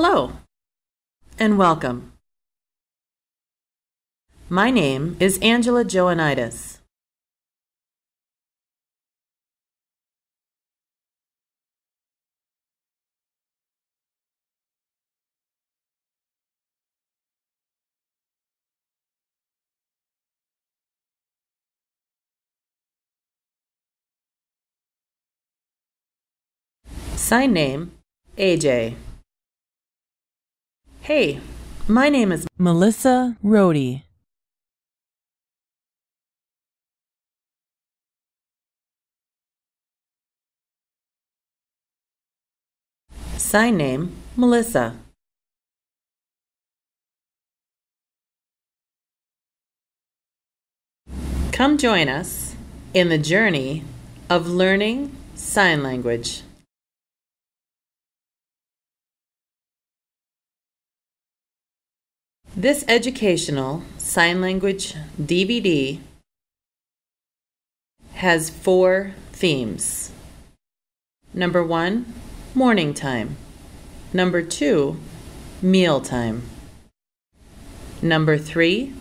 Hello and welcome. My name is Angela Joanitis. Sign name AJ. Hey, my name is Melissa Rohde. sign name Melissa. Come join us in the journey of learning sign language. This educational sign language DVD has four themes. Number one, morning time. Number two, meal time. Number three,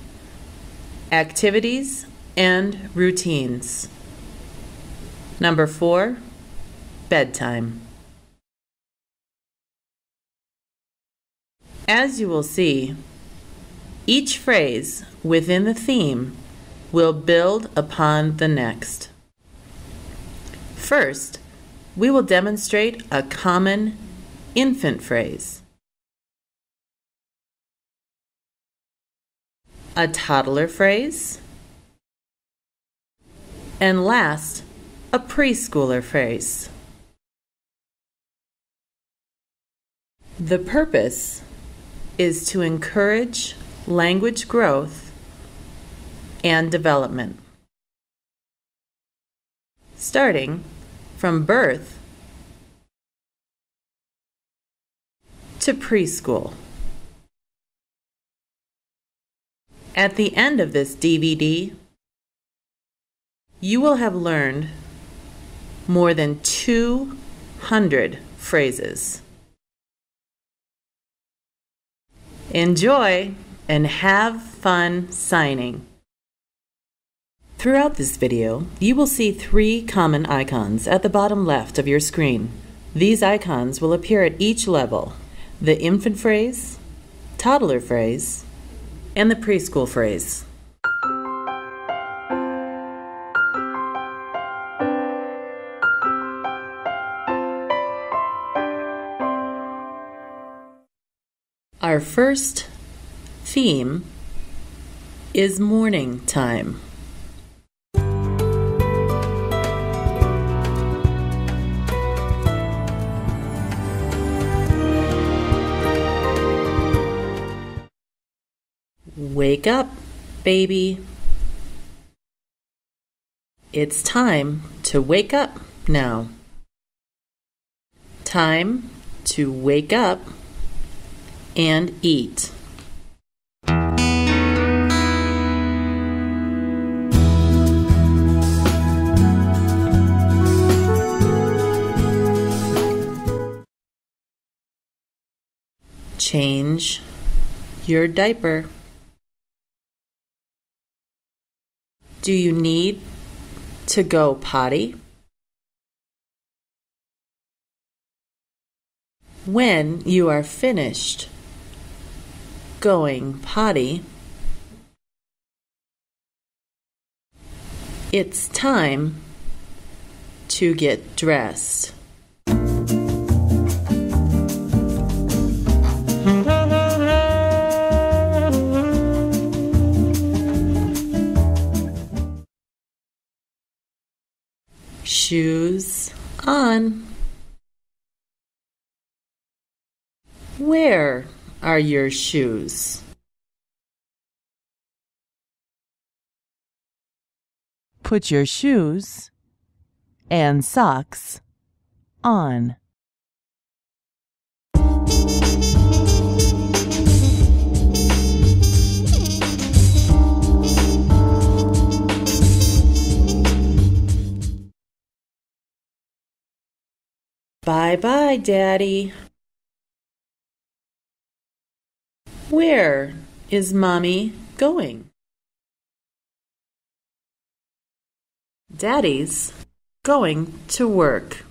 activities and routines. Number four, bedtime. As you will see, each phrase within the theme will build upon the next. First, we will demonstrate a common infant phrase, a toddler phrase, and last, a preschooler phrase. The purpose is to encourage language growth and development. Starting from birth to preschool. At the end of this DVD, you will have learned more than 200 phrases. Enjoy and have fun signing. Throughout this video, you will see three common icons at the bottom left of your screen. These icons will appear at each level, the infant phrase, toddler phrase, and the preschool phrase. Our first theme is morning time. Wake up, baby. It's time to wake up now. Time to wake up and eat. Change your diaper. Do you need to go potty? When you are finished going potty, it's time to get dressed. Shoes on. Where are your shoes? Put your shoes and socks on. Bye bye, Daddy. Where is Mommy going? Daddy's going to work.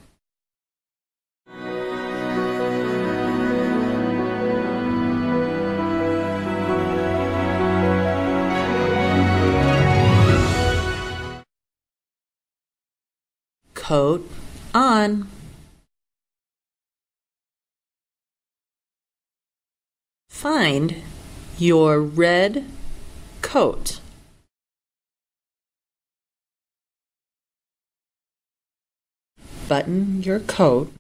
Coat on. Find your red coat. Button your coat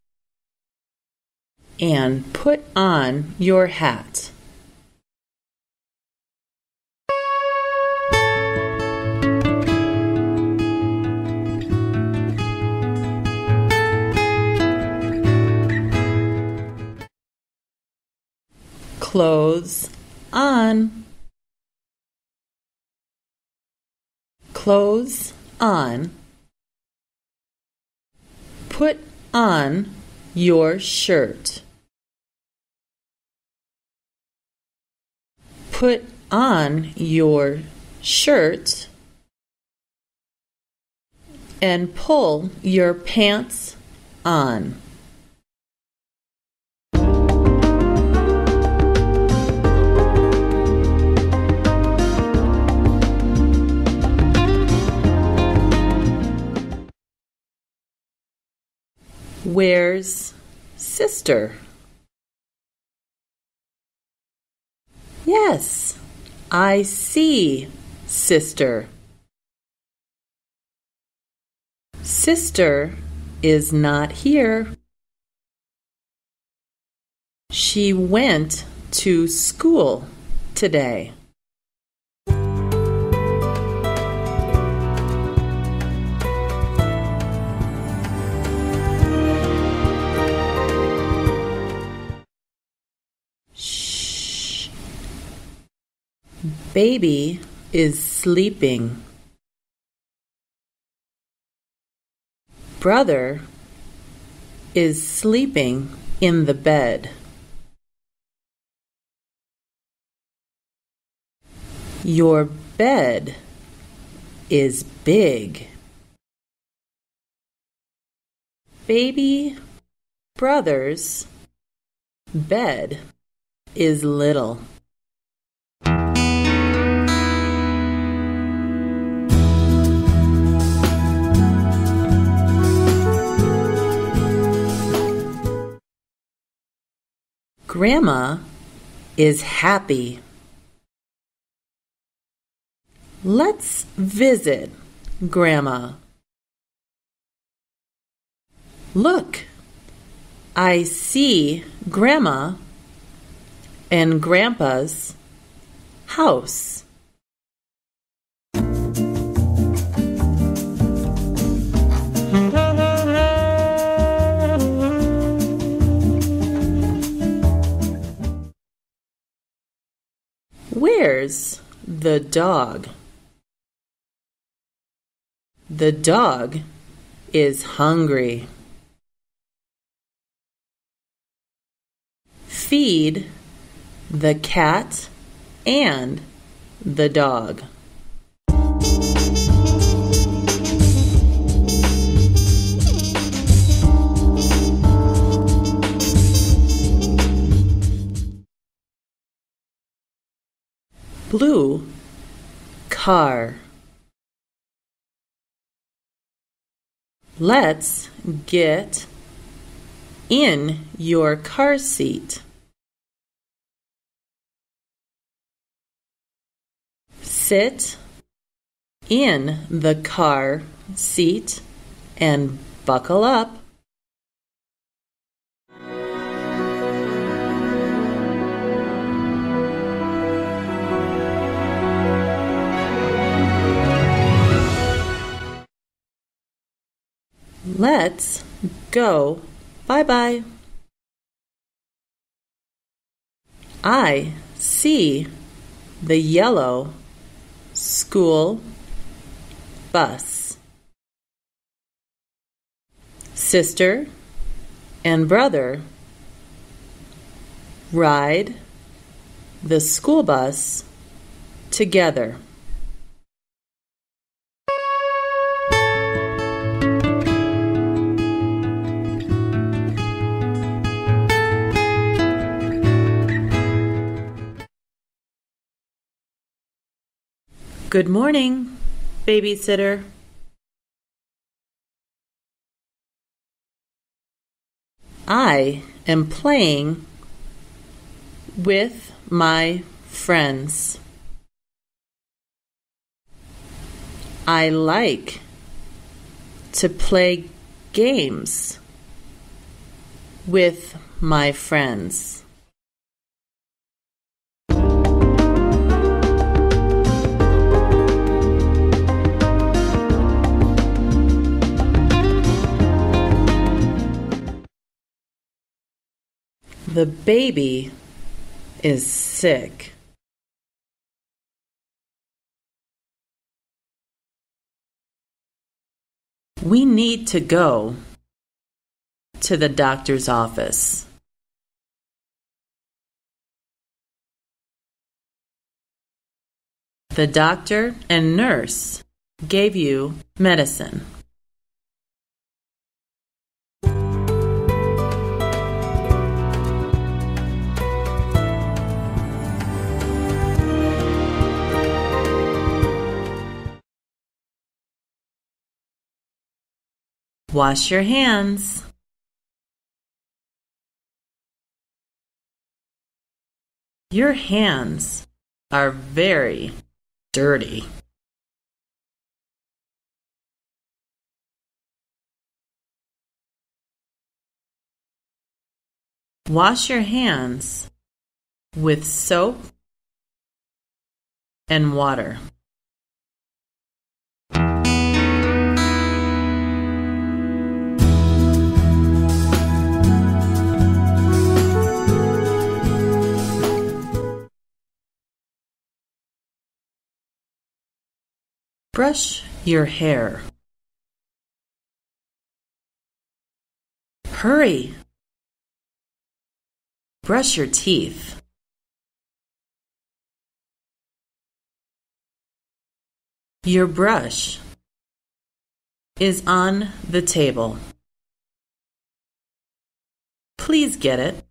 and put on your hat. Clothes on. Clothes on. Put on your shirt. Put on your shirt and pull your pants on. Where's sister? Yes, I see sister. Sister is not here. She went to school today. Baby is sleeping. Brother is sleeping in the bed. Your bed is big. Baby brother's bed is little. Grandma is happy. Let's visit Grandma. Look, I see Grandma and Grandpa's house. The dog? The dog is hungry. Feed the cat and the dog. Blue car. Let's get in your car seat. Sit in the car seat and buckle up. Let's go. Bye bye. I see the yellow school bus. Sister and brother ride the school bus together. Good morning, babysitter. I am playing with my friends. I like to play games with my friends. The baby is sick. We need to go to the doctor's office. The doctor and nurse gave you medicine. Wash your hands. Your hands are very dirty. Wash your hands with soap and water. Brush your hair. Hurry! Brush your teeth. Your brush is on the table. Please get it.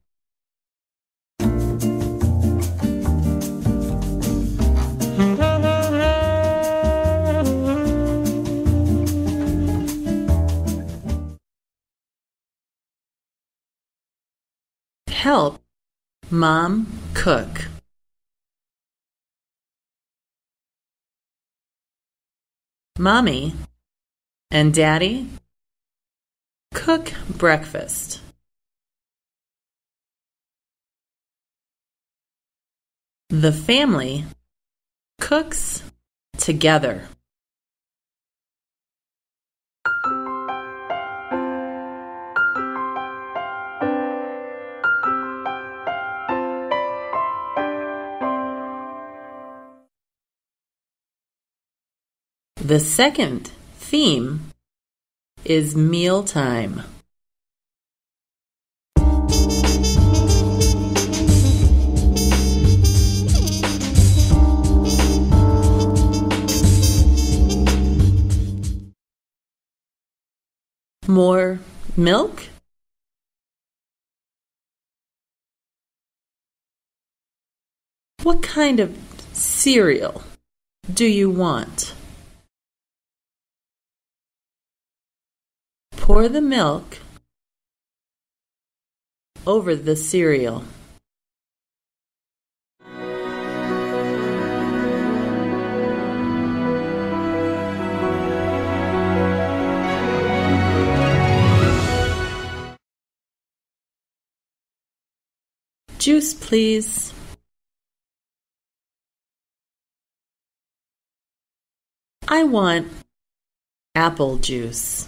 Help mom cook. Mommy and Daddy cook breakfast. The family cooks together. The second theme is mealtime. More milk? What kind of cereal do you want? Pour the milk over the cereal. Juice, please. I want apple juice.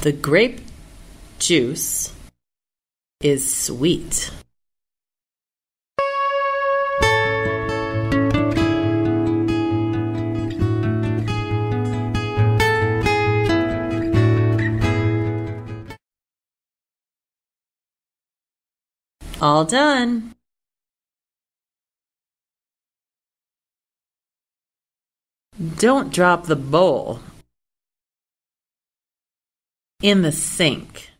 The grape juice is sweet. All done. Don't drop the bowl in the sink.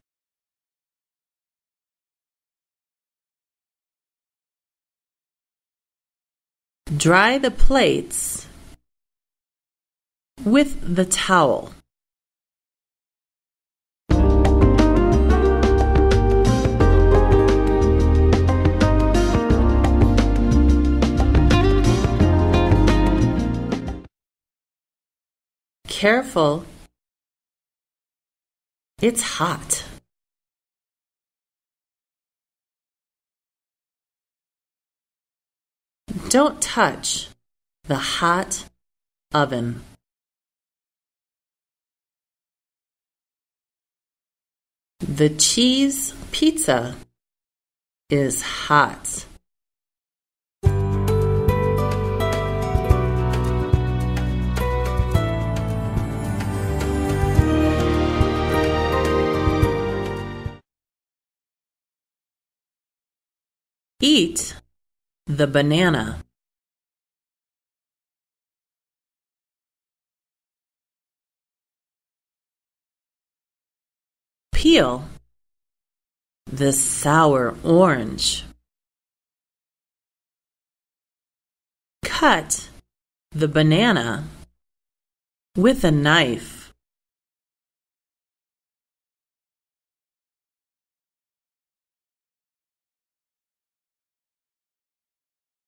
Dry the plates with the towel. Careful. It's hot. Don't touch the hot oven. The cheese pizza is hot. Eat the banana. Peel the sour orange. Cut the banana with a knife.